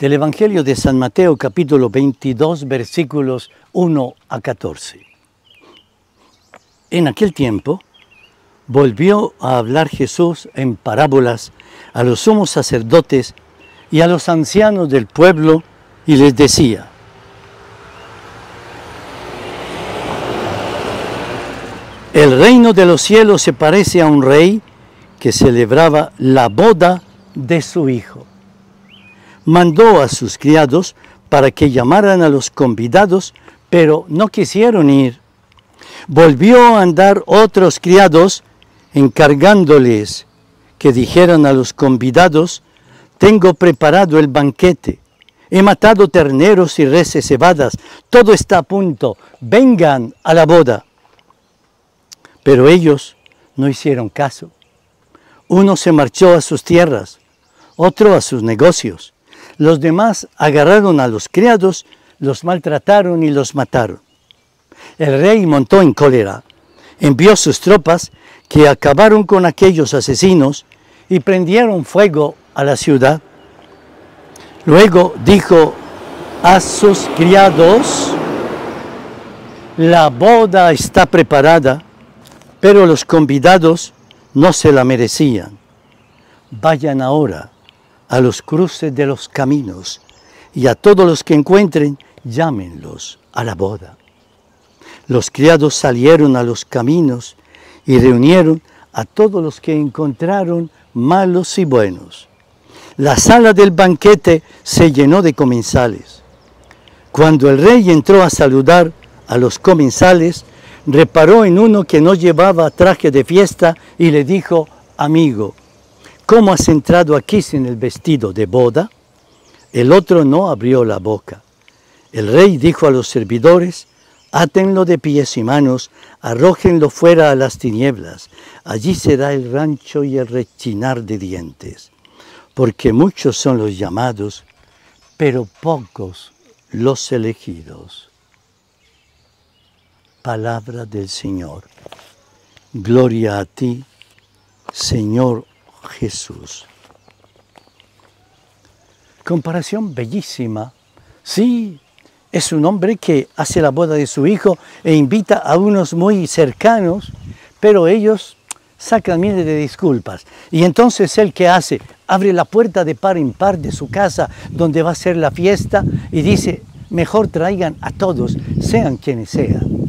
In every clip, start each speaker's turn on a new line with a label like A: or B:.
A: del Evangelio de San Mateo capítulo 22 versículos 1 a 14. En aquel tiempo volvió a hablar Jesús en parábolas a los sumos sacerdotes y a los ancianos del pueblo y les decía, El reino de los cielos se parece a un rey que celebraba la boda de su hijo. Mandó a sus criados para que llamaran a los convidados, pero no quisieron ir. Volvió a andar otros criados encargándoles que dijeran a los convidados, tengo preparado el banquete, he matado terneros y reses cebadas, todo está a punto, vengan a la boda. Pero ellos no hicieron caso. Uno se marchó a sus tierras, otro a sus negocios. Los demás agarraron a los criados, los maltrataron y los mataron. El rey montó en cólera, envió sus tropas que acabaron con aquellos asesinos y prendieron fuego a la ciudad. Luego dijo a sus criados, la boda está preparada pero los convidados no se la merecían. Vayan ahora a los cruces de los caminos y a todos los que encuentren, llámenlos a la boda. Los criados salieron a los caminos y reunieron a todos los que encontraron malos y buenos. La sala del banquete se llenó de comensales. Cuando el rey entró a saludar a los comensales, reparó en uno que no llevaba traje de fiesta y le dijo, amigo, ¿cómo has entrado aquí sin el vestido de boda? El otro no abrió la boca. El rey dijo a los servidores, átenlo de pies y manos, arrójenlo fuera a las tinieblas, allí será el rancho y el rechinar de dientes, porque muchos son los llamados, pero pocos los elegidos palabra del Señor. Gloria a ti, Señor Jesús. Comparación bellísima. Sí, es un hombre que hace la boda de su hijo e invita a unos muy cercanos, pero ellos sacan miles de disculpas. Y entonces él que hace, abre la puerta de par en par de su casa donde va a ser la fiesta y dice, mejor traigan a todos, sean quienes sean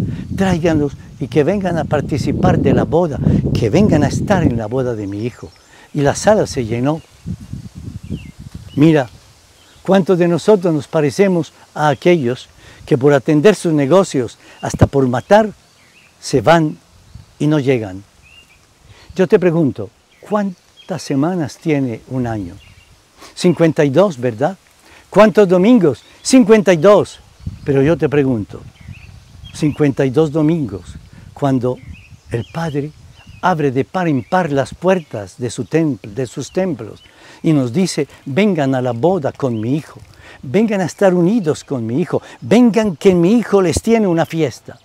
A: tráiganlos y que vengan a participar de la boda, que vengan a estar en la boda de mi hijo. Y la sala se llenó. Mira, ¿cuántos de nosotros nos parecemos a aquellos que por atender sus negocios, hasta por matar, se van y no llegan? Yo te pregunto, ¿cuántas semanas tiene un año? 52, ¿verdad? ¿Cuántos domingos? 52. Pero yo te pregunto, 52 domingos, cuando el Padre abre de par en par las puertas de, su de sus templos y nos dice, vengan a la boda con mi hijo, vengan a estar unidos con mi hijo, vengan que mi hijo les tiene una fiesta.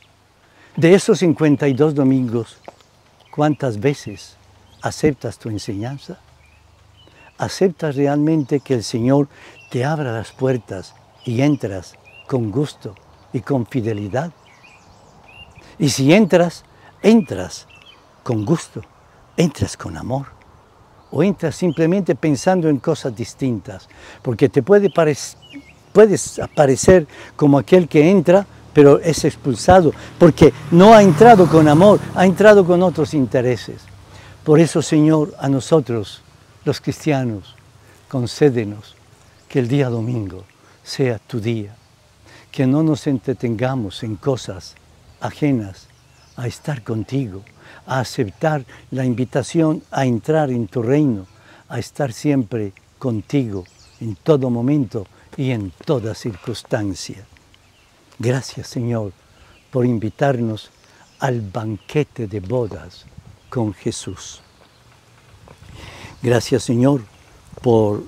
A: De esos 52 domingos, ¿cuántas veces aceptas tu enseñanza? ¿Aceptas realmente que el Señor te abra las puertas y entras con gusto y con fidelidad? Y si entras, entras con gusto, entras con amor. O entras simplemente pensando en cosas distintas. Porque te puede puedes aparecer como aquel que entra, pero es expulsado. Porque no ha entrado con amor, ha entrado con otros intereses. Por eso, Señor, a nosotros, los cristianos, concédenos que el día domingo sea tu día. Que no nos entretengamos en cosas ajenas a estar contigo, a aceptar la invitación a entrar en tu reino, a estar siempre contigo en todo momento y en toda circunstancia. Gracias Señor por invitarnos al banquete de bodas con Jesús. Gracias Señor por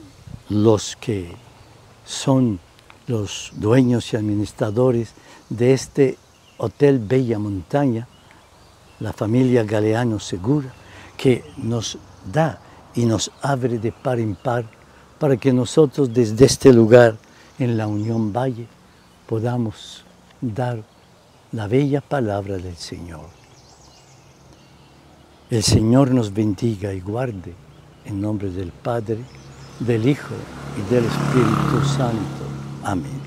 A: los que son los dueños y administradores de este Hotel Bella Montaña, la familia Galeano Segura, que nos da y nos abre de par en par para que nosotros desde este lugar, en la Unión Valle, podamos dar la bella palabra del Señor. El Señor nos bendiga y guarde en nombre del Padre, del Hijo y del Espíritu Santo. Amén.